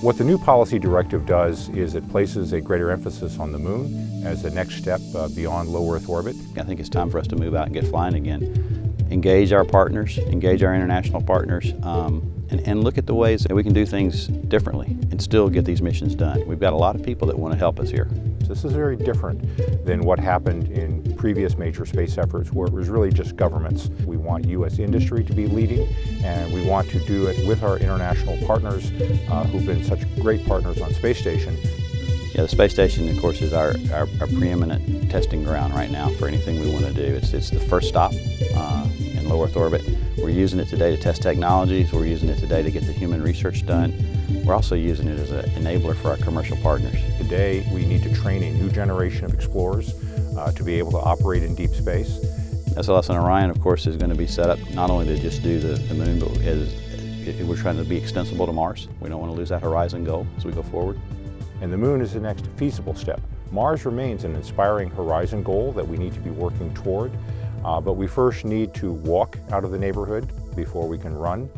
What the new policy directive does is it places a greater emphasis on the moon as the next step uh, beyond low Earth orbit. I think it's time for us to move out and get flying again. Engage our partners, engage our international partners, um, and, and look at the ways that we can do things differently and still get these missions done. We've got a lot of people that want to help us here. This is very different than what happened in previous major space efforts where it was really just governments. We want U.S. industry to be leading and we want to do it with our international partners uh, who've been such great partners on Space Station. Yeah, the space station, of course, is our, our, our preeminent testing ground right now for anything we want to do. It's, it's the first stop uh, in low Earth orbit. We're using it today to test technologies. We're using it today to get the human research done. We're also using it as an enabler for our commercial partners. Today, we need to train a new generation of explorers uh, to be able to operate in deep space. SLS and Orion, of course, is going to be set up not only to just do the, the moon, but as, we're trying to be extensible to Mars. We don't want to lose that horizon goal as we go forward. And the moon is the next feasible step. Mars remains an inspiring horizon goal that we need to be working toward, uh, but we first need to walk out of the neighborhood before we can run,